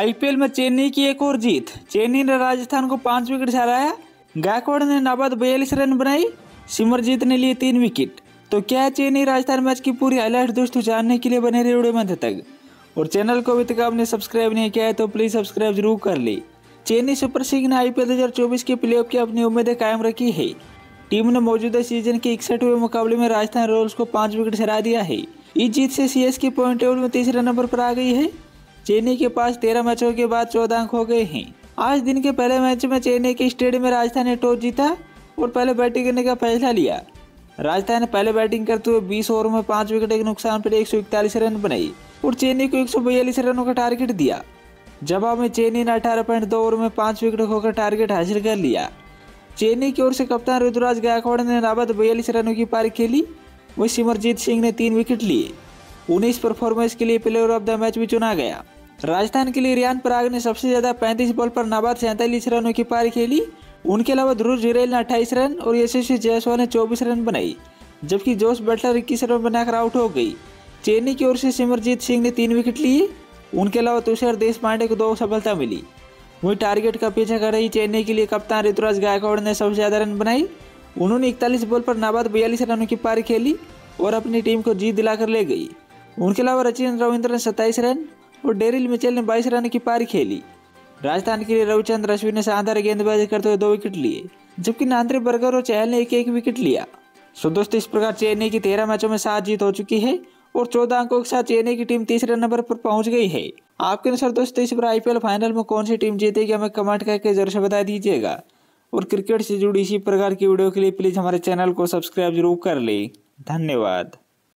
IPL में चेन्नई की एक और जीत। चेन्नई ने राजस्थान को पाँच विकेट से हराया। गायकवाड़ ने नाबाद बयालीस रन बनाई सिमरजीत ने लिए तीन विकेट। तो क्या चेन्नई राजस्थान मैच की पूरी हाईलाइट दोस्तों जानने के लिए बने रहे वीडियो में तक? और चैनल को अभी तक आपने सब्सक्राइब नहीं किया है तो प्लीज़ सब्सक्राइब ज़रूर कर ले। चेन्नई सुपर सिंह ने आईपीएल 2024 के प्लेऑफ की अपनी उम्मीदें कायम रखी है। टीम ने मौजूदा सीज़न के इकसठवें मुकाबले में राजस्थान रॉयल्स को पाँच विकेट हरा दिया है। इस जीत से सीएस के पॉइंट टेबल में तीसरे नंबर पर आ गई है। चेन्नई के पास तेरह मैचों के बाद चौदह अंक हो गए हैं। आज दिन के पहले मैच में चेन्नई के स्टेडियम में राजस्थान ने टॉस जीता और पहले बैटिंग करने का फैसला लिया। राजस्थान ने पहले बैटिंग करते हुए 20 ओवर में पाँच विकेट के नुकसान पर एक सौ इकतालीस रन बनाई और चेन्नई को एक सौ बयालीस रनों का टारगेट दिया। जवाब में चेन्नई ने अठारह पॉइंट दो ओवर में पाँच विकेट खोकर टारगेट हासिल कर लिया। चेन्नई की ओर से कप्तान ऋतुराज गायकवाड़ ने नाबाद बयालीस रनों की पारी खेली। वही सिमरजीत सिंह ने तीन विकेट लिए। उन्नीस परफॉर्मेंस के लिए प्लेयर ऑफ़ द मैच भी चुना गया। राजस्थान के लिए रियान पराग ने सबसे ज़्यादा 35 बॉल पर नाबाद सैंतालीस रनों की पारी खेली। उनके अलावा ध्रुव जुरेल ने अट्ठाईस रन और यशस्वी जायसवाल ने चौबीस रन बनाई, जबकि जोश बटलर इक्कीस रन बनाकर आउट हो गई। चेन्नई की ओर से सिमरजीत सिंह ने तीन विकेट लिए, उनके अलावा तुषार देश पांडे को दो सफलता मिली। वही टारगेट का पीछा कर रही चेन्नई के लिए कप्तान ऋतुराज गायकवाड़ ने सबसे ज़्यादा रन बनाई। उन्होंने इकतालीस बॉल पर नाबाद बयालीस रनों की पारी खेली और अपनी टीम को जीत दिलाकर ले गई। उनके अलावा रचिन रविंद्र ने सत्ताईस रन और डेरिल मिचेल ने बाईस रन की पारी खेली। राजस्थान के लिए रविचंद्र अश्विन ने शानदार गेंदबाजी करते हुए दो विकेट लिए, जबकि नांद्रे बर्गर और चहल ने एक एक विकेट लिया। सो दोस्तों इस प्रकार चेन्नई की तेरह मैचों में सात जीत हो चुकी है और चौदह अंकों के साथ चेन्नई की टीम तीसरे नंबर पर पहुँच गई है। आपके अनुसार दोस्तों, इस बार आईपीएल फाइनल में कौन सी टीम जीतेगी, हमें कमेंट करके ज़रूर से बता दीजिएगा। और क्रिकेट से जुड़ी इसी प्रकार की वीडियो के लिए प्लीज़ हमारे चैनल को सब्सक्राइब ज़रूर कर ले। धन्यवाद।